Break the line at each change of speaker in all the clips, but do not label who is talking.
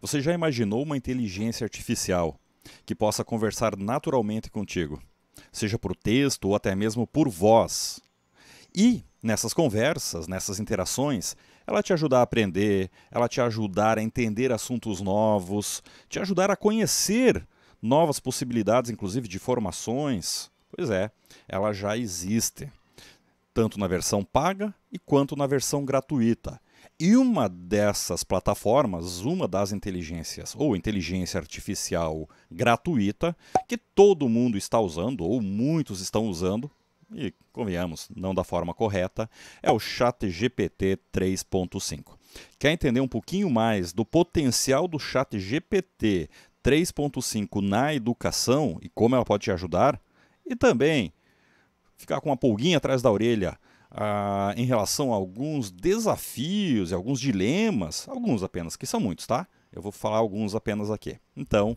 Você já imaginou uma inteligência artificial que possa conversar naturalmente contigo, seja por texto ou até mesmo por voz? E nessas conversas, nessas interações, ela te ajudar a aprender, ela te ajudar a entender assuntos novos, te ajudar a conhecer novas possibilidades, inclusive de formações. Pois é, ela já existe, tanto na versão paga e quanto na versão gratuita. E uma dessas plataformas, uma das inteligências, ou inteligência artificial gratuita, que todo mundo está usando, ou muitos estão usando, e convenhamos, não da forma correta, é o ChatGPT 3.5. Quer entender um pouquinho mais do potencial do ChatGPT 3.5 na educação e como ela pode te ajudar? E também ficar com uma pulguinha atrás da orelha ah, em relação a alguns desafios e alguns dilemas, alguns apenas, que são muitos, tá? Eu vou falar alguns apenas aqui. Então,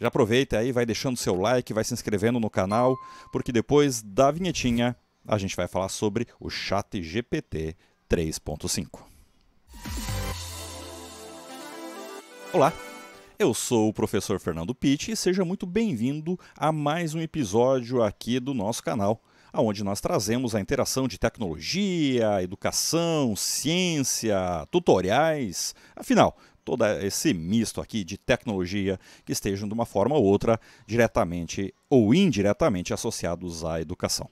já aproveita aí, vai deixando seu like, vai se inscrevendo no canal, porque depois da vinhetinha a gente vai falar sobre o Chat GPT 3.5. Olá, eu sou o professor Fernando Pitt e seja muito bem-vindo a mais um episódio aqui do nosso canal onde nós trazemos a interação de tecnologia, educação, ciência, tutoriais, afinal, todo esse misto aqui de tecnologia que estejam de uma forma ou outra diretamente ou indiretamente associados à educação.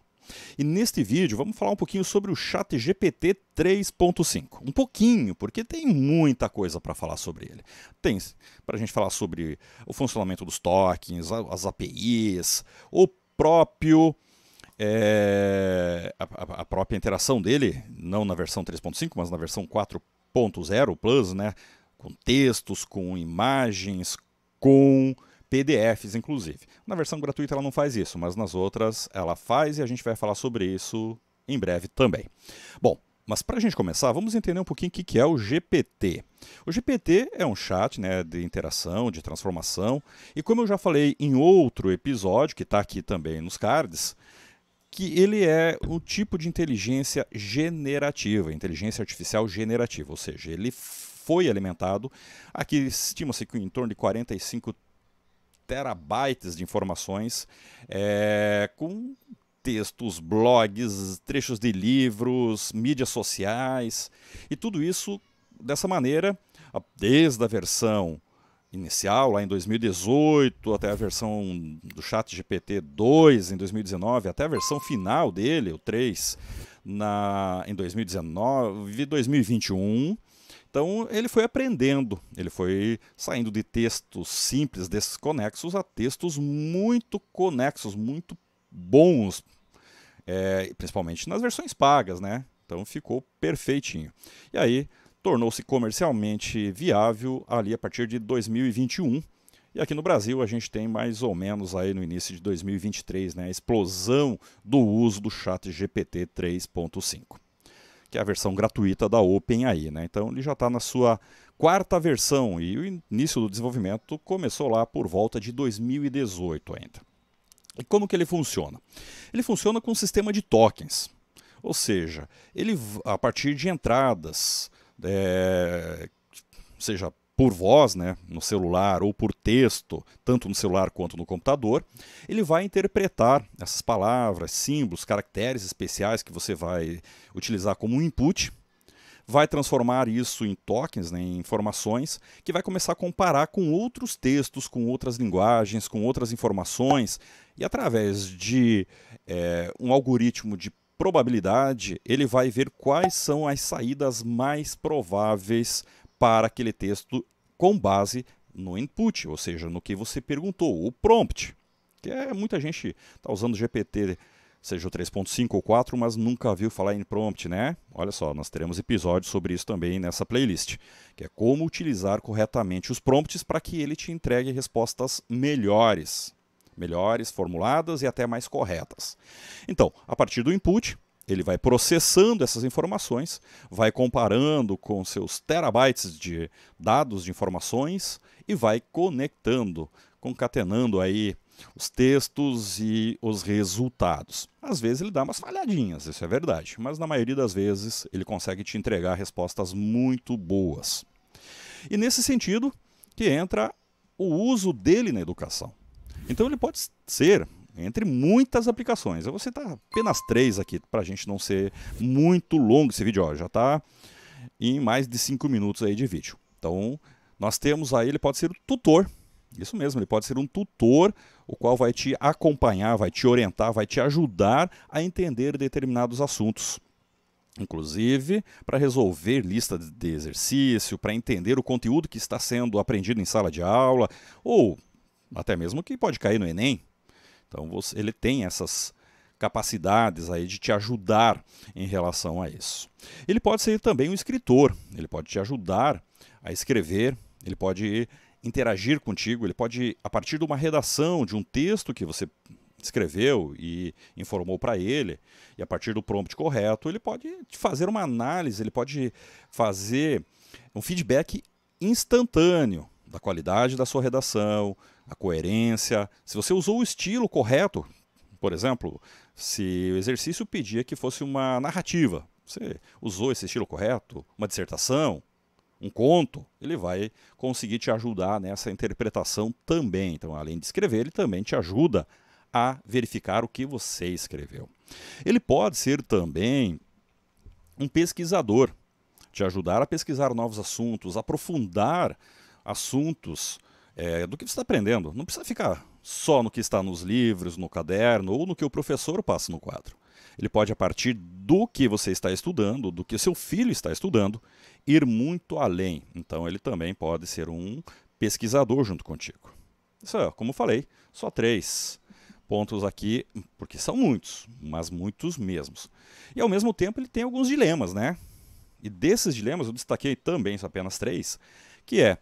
E neste vídeo vamos falar um pouquinho sobre o Chat GPT 3.5. Um pouquinho, porque tem muita coisa para falar sobre ele. Tem para a gente falar sobre o funcionamento dos tokens, as APIs, o próprio é, a, a, própria interação dele, não na versão 3.5, mas na versão 4.0 Plus, né, com textos, com imagens, com PDFs, inclusive. Na versão gratuita ela não faz isso, mas nas outras ela faz e a gente vai falar sobre isso em breve também. Bom, mas para a gente começar, vamos entender um pouquinho o que é o GPT. O GPT é um chat né, de interação, de transformação, e como eu já falei em outro episódio, que está aqui também nos cards, que ele é um tipo de inteligência generativa, inteligência artificial generativa, ou seja, ele foi alimentado, aqui estima-se que em torno de 45 terabytes de informações, é, com textos, blogs, trechos de livros, mídias sociais, e tudo isso dessa maneira, desde a versão inicial, lá em 2018, até a versão do Chat GPT 2 em 2019, até a versão final dele, o 3, na, em 2019 e 2021. Então ele foi aprendendo, ele foi saindo de textos simples, desconexos, a textos muito conexos, muito bons, é, principalmente nas versões pagas, né? Então ficou perfeitinho. E aí tornou-se comercialmente viável ali a partir de 2021. E aqui no Brasil a gente tem mais ou menos aí no início de 2023, né, a explosão do uso do Chat GPT 3.5, que é a versão gratuita da OpenAI, né? Então ele já está na sua quarta versão e o início do desenvolvimento começou lá por volta de 2018 ainda. E como que ele funciona? Ele funciona com um sistema de tokens, ou seja, ele a partir de entradas é, seja por voz, né, no celular ou por texto, tanto no celular quanto no computador, ele vai interpretar essas palavras, símbolos, caracteres especiais que você vai utilizar como input, vai transformar isso em tokens, né, em informações, que vai começar a comparar com outros textos, com outras linguagens, com outras informações, e através de é, um algoritmo de probabilidade, ele vai ver quais são as saídas mais prováveis para aquele texto com base no input, ou seja, no que você perguntou, o prompt. Que é muita gente está usando GPT, seja o 3.5 ou 4, mas nunca viu falar em prompt, né? Olha só, nós teremos episódios sobre isso também nessa playlist, que é como utilizar corretamente os prompts para que ele te entregue respostas melhores melhores, formuladas e até mais corretas. Então, a partir do input, ele vai processando essas informações, vai comparando com seus terabytes de dados de informações e vai conectando, concatenando aí os textos e os resultados. Às vezes ele dá umas falhadinhas, isso é verdade, mas na maioria das vezes ele consegue te entregar respostas muito boas. E nesse sentido que entra o uso dele na educação. Então ele pode ser entre muitas aplicações. Eu vou citar apenas três aqui para a gente não ser muito longo esse vídeo. Ó, já está em mais de cinco minutos aí de vídeo. Então nós temos aí, ele pode ser o tutor. Isso mesmo, ele pode ser um tutor, o qual vai te acompanhar, vai te orientar, vai te ajudar a entender determinados assuntos inclusive para resolver lista de exercício, para entender o conteúdo que está sendo aprendido em sala de aula, ou até mesmo que pode cair no Enem. Então você, ele tem essas capacidades aí de te ajudar em relação a isso. Ele pode ser também um escritor, ele pode te ajudar a escrever, ele pode interagir contigo, ele pode, a partir de uma redação, de um texto que você escreveu e informou para ele, e a partir do prompt correto, ele pode fazer uma análise, ele pode fazer um feedback instantâneo da qualidade da sua redação, a coerência, se você usou o estilo correto, por exemplo, se o exercício pedia que fosse uma narrativa, você usou esse estilo correto, uma dissertação, um conto, ele vai conseguir te ajudar nessa interpretação também. Então, além de escrever, ele também te ajuda a verificar o que você escreveu. Ele pode ser também um pesquisador, te ajudar a pesquisar novos assuntos, aprofundar assuntos é, do que você está aprendendo. Não precisa ficar só no que está nos livros, no caderno ou no que o professor passa no quadro. Ele pode, a partir do que você está estudando, do que seu filho está estudando, ir muito além. Então, ele também pode ser um pesquisador junto contigo. Isso é, como falei, só três pontos aqui, porque são muitos, mas muitos mesmos. E ao mesmo tempo ele tem alguns dilemas, né? E desses dilemas eu destaquei também apenas três, que é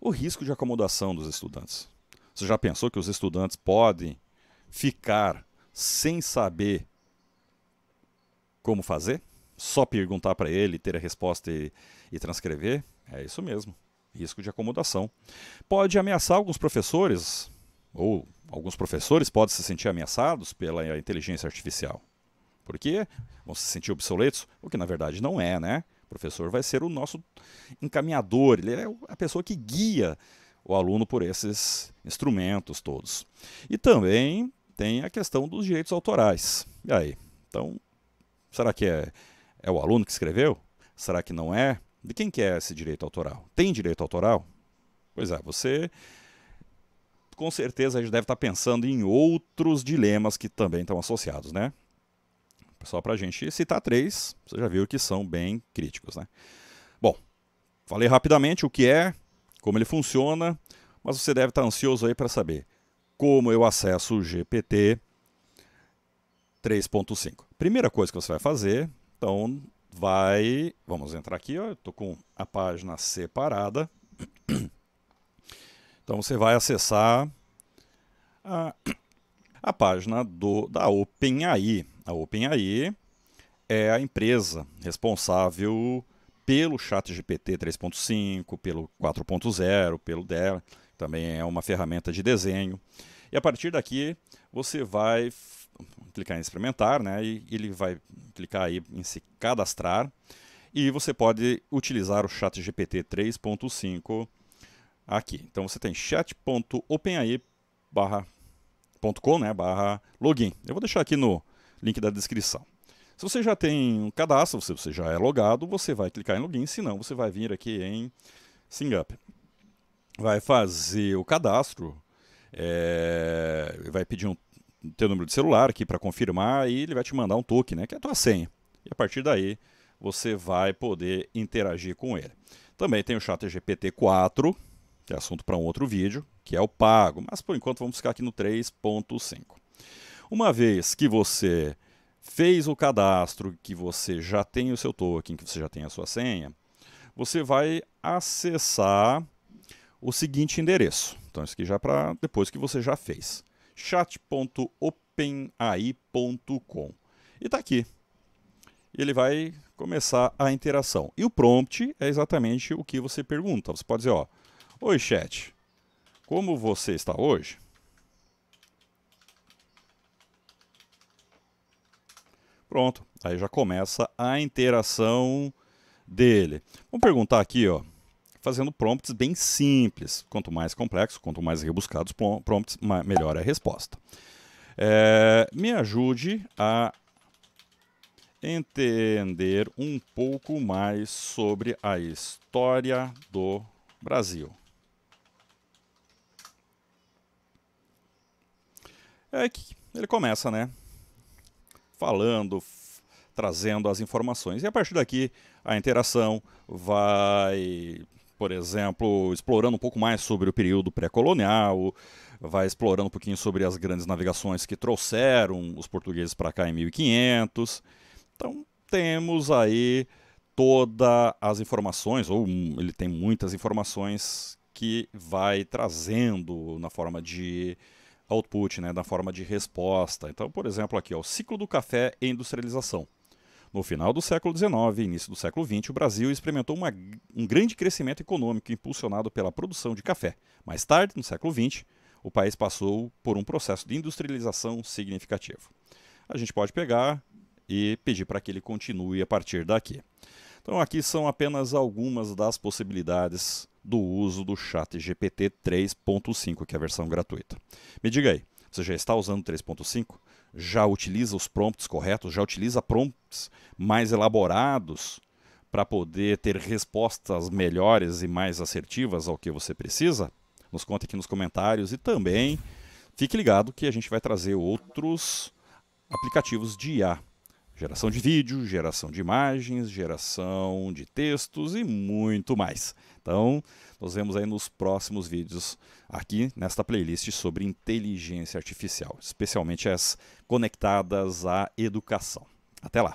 o risco de acomodação dos estudantes. Você já pensou que os estudantes podem ficar sem saber como fazer? Só perguntar para ele, ter a resposta e, e transcrever? É isso mesmo. Risco de acomodação. Pode ameaçar alguns professores, ou alguns professores podem se sentir ameaçados pela inteligência artificial. Por quê? Vão se sentir obsoletos, o que na verdade não é, né? O professor vai ser o nosso encaminhador, ele é a pessoa que guia o aluno por esses instrumentos todos. E também tem a questão dos direitos autorais. E aí? Então, será que é, é o aluno que escreveu? Será que não é? De quem que é esse direito autoral? Tem direito autoral? Pois é, você com certeza a gente deve estar pensando em outros dilemas que também estão associados, né? Só para a gente citar três, você já viu que são bem críticos, né? Bom, falei rapidamente o que é, como ele funciona, mas você deve estar ansioso aí para saber como eu acesso o GPT 3.5. Primeira coisa que você vai fazer, então vai, vamos entrar aqui, ó, eu tô com a página separada. Então você vai acessar a, a página do, da OpenAI. A OpenAI é a empresa responsável pelo ChatGPT 3.5, pelo 4.0, pelo dela, também é uma ferramenta de desenho. E a partir daqui você vai clicar em experimentar, né? E ele vai clicar aí em se cadastrar e você pode utilizar o ChatGPT 3.5 aqui. Então você tem chat.openai.com, né, barra login. Eu vou deixar aqui no link da descrição. Se você já tem um cadastro, se você já é logado, você vai clicar em login, se não, você vai vir aqui em SingUp. Vai fazer o cadastro, é, vai pedir um teu número de celular aqui para confirmar e ele vai te mandar um token, né, que é a tua senha. E a partir daí você vai poder interagir com ele. Também tem o chat GPT 4, que é assunto para um outro vídeo, que é o pago, mas por enquanto vamos ficar aqui no 3.5. Uma vez que você fez o cadastro, que você já tem o seu token, que você já tem a sua senha, você vai acessar o seguinte endereço. Então, isso aqui já é para depois que você já fez. chat.openai.com. E está aqui. Ele vai começar a interação. E o prompt é exatamente o que você pergunta. Você pode dizer, ó, Oi, chat. Como você está hoje? Pronto, aí já começa a interação dele. Vamos perguntar aqui, ó. fazendo prompts bem simples. Quanto mais complexo, quanto mais rebuscados prompts, melhor é a resposta. É, me ajude a entender um pouco mais sobre a história do Brasil. É que ele começa, né? Falando, trazendo as informações. E a partir daqui, a interação vai, por exemplo, explorando um pouco mais sobre o período pré-colonial, vai explorando um pouquinho sobre as grandes navegações que trouxeram os portugueses para cá em 1500. Então, temos aí todas as informações, ou ele tem muitas informações que vai trazendo na forma de output, né, na forma de resposta. Então, por exemplo, aqui, ó, o ciclo do café e industrialização. No final do século XIX e início do século XX, o Brasil experimentou uma, um grande crescimento econômico impulsionado pela produção de café. Mais tarde, no século XX, o país passou por um processo de industrialização significativo. A gente pode pegar e pedir para que ele continue a partir daqui. Então aqui são apenas algumas das possibilidades do uso do Chat GPT 3.5, que é a versão gratuita. Me diga aí, você já está usando 3.5? Já utiliza os prompts corretos? Já utiliza prompts mais elaborados para poder ter respostas melhores e mais assertivas ao que você precisa? Nos conte aqui nos comentários e também fique ligado que a gente vai trazer outros aplicativos de IA Geração de vídeo, geração de imagens, geração de textos e muito mais. Então, nos vemos aí nos próximos vídeos aqui nesta playlist sobre inteligência artificial, especialmente as conectadas à educação. Até lá!